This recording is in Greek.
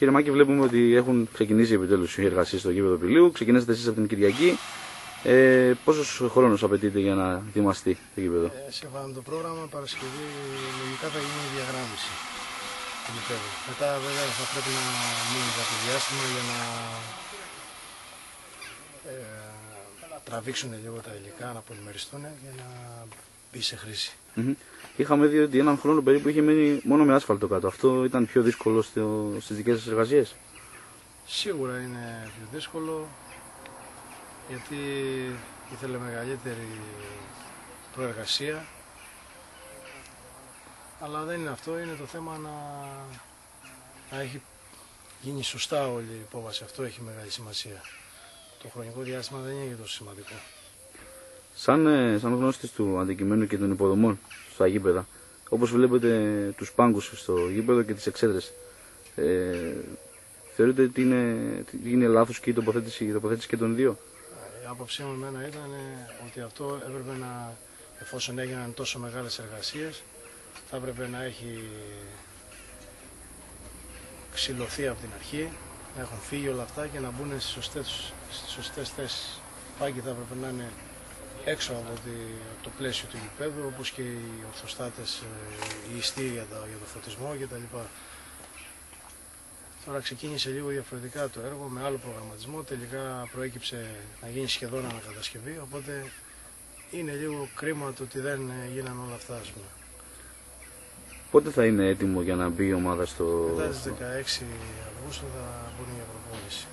Κύριε Μάκη, βλέπουμε ότι έχουν ξεκινήσει επιτέλους οι εργασίες στο γήπεδο Πηλίου. Ξεκινήσατε εσείς από την Κυριακή. Ε, Πόσος χρόνος απαιτείται για να ετοιμαστεί το γήπεδο, ε, Σύμφωνα το πρόγραμμα, Παρασκευή λογικά θα γίνει η διαγράμμιση του γήπεδου. Μετά, βέβαια, θα πρέπει να μείνει κάποιο διάστημα για να ε, τραβήξουν λίγο τα υλικά, να πολυμεριστούν για να μπει σε χρήση. Είχαμε δει ότι έναν χρόνο περίπου είχε μείνει μόνο με άσφαλτο κάτω. Αυτό ήταν πιο δύσκολο στο, στις δικές σας εργασίες; Σίγουρα είναι πιο δύσκολο γιατί ήθελε μεγαλύτερη προεργασία αλλά δεν είναι αυτό, είναι το θέμα να, να έχει γίνει σωστά όλη η υπόβαση. Αυτό έχει μεγάλη σημασία. Το χρονικό διάστημα δεν είναι τόσο σημαντικό. Σαν, ε, σαν γνώστης του αντικειμένου και των υποδομών στα γήπεδα, όπως βλέπετε τους πάγκους στο γήπεδο και τις εξέδρες, ε, θεωρείτε ότι είναι, είναι λάθος και η τοποθέτηση, η τοποθέτηση και των δύο; Η άποψή μου εμένα ήταν ότι αυτό έπρεπε να, εφόσον έγιναν τόσο μεγάλες εργασίες, θα έπρεπε να έχει ξυλωθεί από την αρχή, να έχουν φύγει όλα αυτά και να μπουν στις σωστές, στις σωστές θέσεις. Πάγκοι θα έπρεπε να είναι έξω από το πλαίσιο του γηπέδου, όπως και οι ορθοστάτες, ε, οι ιστοί για, για το φωτισμό κτλ. Τώρα ξεκίνησε λίγο διαφορετικά το έργο με άλλο προγραμματισμό, τελικά προέκυψε να γίνει σχεδόν ανακατασκευή, οπότε είναι λίγο κρίμα το ότι δεν γίναν όλα αυτά ας πούμε. Πότε θα είναι έτοιμο για να μπει η ομάδα στο... Μετά τις 16 Αυγούστου θα μπουν για προπόνηση.